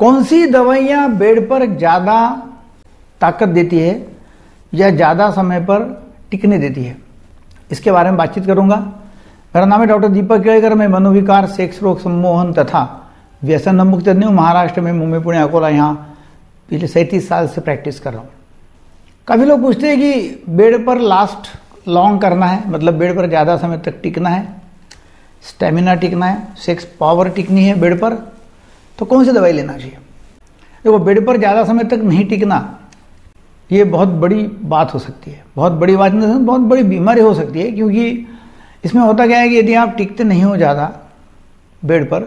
कौन सी दवाइयाँ बेड पर ज़्यादा ताकत देती है या ज़्यादा समय पर टिकने देती है? इसके बारे में बातचीत करूँगा। मेरा नाम है डॉक्टर दीपक केड़कर मैं मनोविकार, सेक्स, रोग सम्मोहन तथा व्यसन मुक्त तज्ञ महाराष्ट्र में मुंबई, पुणे, अकोला, यहाँ पिछले सैंतीस साल से प्रैक्टिस कर रहा हूँ। काफ़ी लोग पूछते हैं कि बेड पर लास्ट लॉन्ग करना है मतलब बेड पर ज़्यादा समय तक टिकना है स्टेमिना टिकना है सेक्स पावर टिकनी है बेड पर। तो कौन सी दवाई लेना चाहिए? देखो, बेड पर ज़्यादा समय तक नहीं टिकना, ये बहुत बड़ी बात हो सकती है। बहुत बड़ी बात नहीं, बहुत बड़ी बीमारी हो सकती है, क्योंकि इसमें होता क्या है कि यदि आप टिकते नहीं हो ज़्यादा बेड पर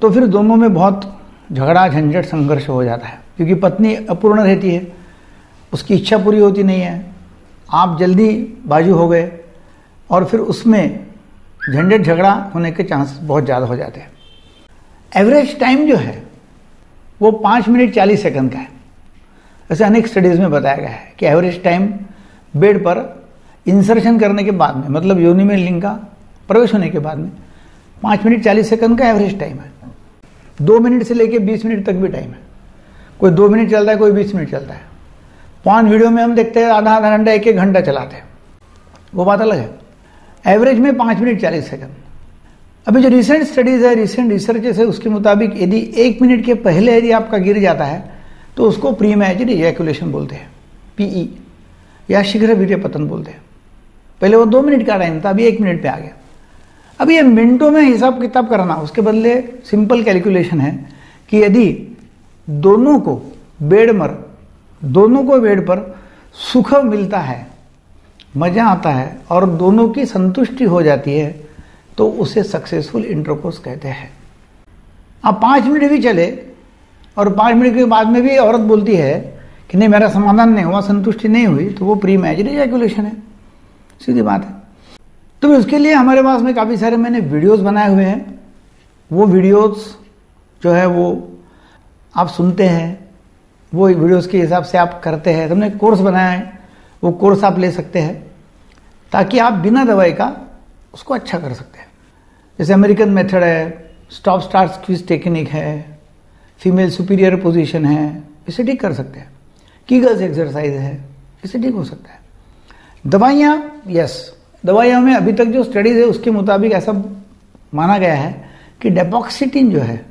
तो फिर दोनों में बहुत झगड़ा, झंझट, संघर्ष हो जाता है, क्योंकि पत्नी अपूर्ण रहती है, उसकी इच्छा पूरी होती नहीं है, आप जल्दी बाजू हो गए, और फिर उसमें झंझट, झगड़ा होने के चांस बहुत ज़्यादा हो जाते हैं। एवरेज टाइम जो है, वो पाँच मिनट चालीस सेकंड का है। ऐसे अनेक स्टडीज़ में बताया गया है कि एवरेज टाइम बेड पर इंसर्शन करने के बाद में मतलब योनि में लिंग का प्रवेश होने के बाद में, पाँच मिनट चालीस सेकंड का एवरेज टाइम है। दो मिनट से लेकर बीस मिनट तक भी टाइम है। कोई दो मिनट चलता है, कोई बीस मिनट चलता है। पाँच वीडियो में हम देखते हैं आधा आधा घंटा एक एक घंटा चलाते हैं। वो बात अलग है। एवरेज में पाँच मिनट चालीस सेकंड। अभी जो रिसेंट स्टडीज़ है रिसेंट रिसर्चेस है, उसके मुताबिक यदि एक मिनट के पहले यदि आपका गिर जाता है तो उसको प्री मैचड इजैकुलेशन बोलते हैं पीई या शीघ्र वीर्य पतन बोलते हैं। पहले वो दो मिनट का टाइम था, अभी एक मिनट पे आ गया। अब ये मिनटों में हिसाब किताब करना, उसके बदले सिंपल कैलकुलेशन है कि यदि दोनों को बेड मर दोनों को बेड पर सुख मिलता है, मज़ा आता है, और दोनों की संतुष्टि हो जाती है तो उसे सक्सेसफुल इंटरकोर्स कहते हैं। अब पाँच मिनट भी चले, और पाँच मिनट के बाद में भी औरत बोलती है कि नहीं, मेरा समाधान नहीं हुआ, संतुष्टि नहीं हुई तो वो प्री मैरिज एजैकुलेशन है। सीधी बात है। तो उसके लिए हमारे पास में काफ़ी सारे मैंने वीडियोस बनाए हुए हैं। वो वीडियोस जो है वो आप सुनते हैं, वो वीडियोस के हिसाब से आप करते हैं। हमने कोर्स बनाया है, वो कोर्स आप ले सकते हैं, ताकि आप बिना दवाई का उसको अच्छा कर सकते हैं। जैसे अमेरिकन मेथड है स्टॉप स्टार्ट क्विज टेक्निक है फीमेल सुपीरियर पोजीशन है, इसे ठीक कर सकते हैं। कीगल्स एक्सरसाइज है, इसे ठीक हो सकता है। दवाइयाँ यस दवाइयाँ में अभी तक जो स्टडीज़ है, उसके मुताबिक ऐसा माना गया है कि डेपोक्सिटिन जो है,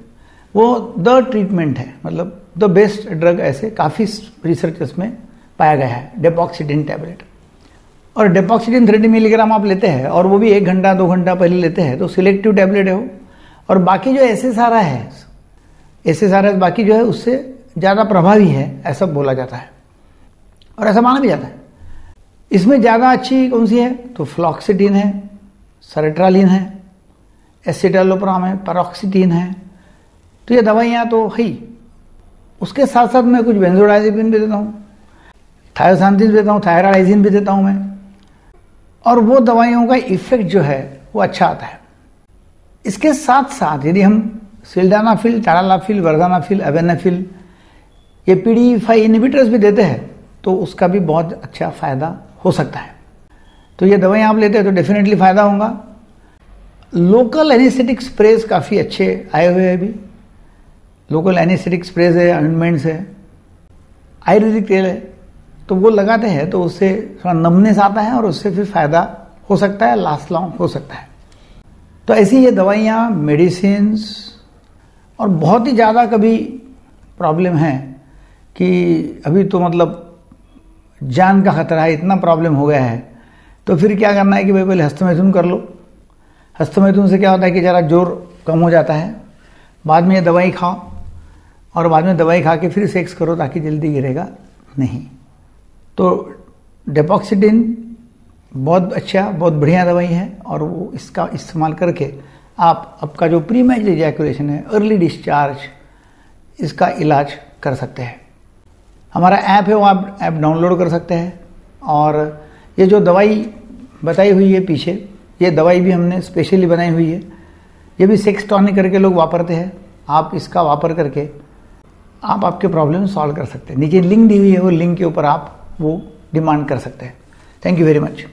वो द ट्रीटमेंट है मतलब द बेस्ट ड्रग ऐसे काफ़ी रिसर्चेस में पाया गया है डेपोक्सिटिन टैबलेट और डेपोक्सिटिन थर्टी मिलीग्राम आप लेते हैं, और वो भी एक घंटा, दो घंटा पहले लेते हैं तो सिलेक्टिव टैबलेट है वो। और बाकी जो एस एस आर है एस एस आर बाकी जो है, उससे ज़्यादा प्रभावी है, ऐसा बोला जाता है। और ऐसा माना भी जाता है। इसमें ज़्यादा अच्छी कौन सी है? तो फ्लॉक्सिटिन है सरेट्रालिन है एसिटालोप्राम है पैरोक्सिटिन है। तो ये दवाइयाँ तो है ही। उसके साथ साथ मैं कुछ बेंजोडाइजिपिन भी देता हूँ थायोसांथिन देता हूँ थायराइजिन भी देता हूँ मैं। और वो दवाइयों का इफ़ेक्ट जो है वो अच्छा आता है। इसके साथ साथ यदि हम सिल्डानाफिल टारालाफिल वर्दानाफिल अवेनाफिल ये पी डी फाइव इनिबिटर्स भी देते हैं तो उसका भी बहुत अच्छा फ़ायदा हो सकता है। तो ये दवाइयाँ आप लेते हैं तो डेफिनेटली फ़ायदा होगा। लोकल एनेस्थेटिक स्प्रेज काफ़ी अच्छे आए हुए हैं अभी। लोकल एनेस्थेटिक स्प्रेज है ऑइंटमेंट्स है। आयुर्वेदिक तेल है। तो वो लगाते हैं तो उससे थोड़ा नमनेस आता है और उससे फिर फ़ायदा हो सकता है लास्ट लॉन्ग हो सकता है। तो ऐसी ये दवाइयाँ मेडिसिन और बहुत ही ज़्यादा कभी प्रॉब्लम है कि अभी तो मतलब जान का खतरा है, इतना प्रॉब्लम हो गया है। तो फिर क्या करना है कि भाई पहले हस्तमैथुन कर लो। हस्तमैथुन से क्या होता है कि ज़रा ज़ोर कम हो जाता है। बाद में ये दवाई खाओ और बाद में दवाई खा के फिर सेक्स करो ताकि जल्दी गिरेगा। नहीं। तो डेपोक्सिटिन बहुत अच्छा बहुत बढ़िया दवाई है और वो इसका इस्तेमाल करके आप आपका जो प्री इजैकुलेशन है अर्ली डिस्चार्ज इसका इलाज कर सकते हैं। हमारा ऐप है, वो आप ऐप डाउनलोड कर सकते हैं। और ये जो दवाई बताई हुई है पीछे, ये दवाई भी हमने स्पेशली बनाई हुई है। ये भी सेक्स टॉनिक करके लोग वापरते हैं। आप इसका वापर करके आप, आपके प्रॉब्लम सॉल्व कर सकते हैं। नीचे लिंक दी हुई है, वो लिंक के ऊपर आप वो डिमांड कर सकते हैं। Thank you very much